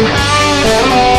Música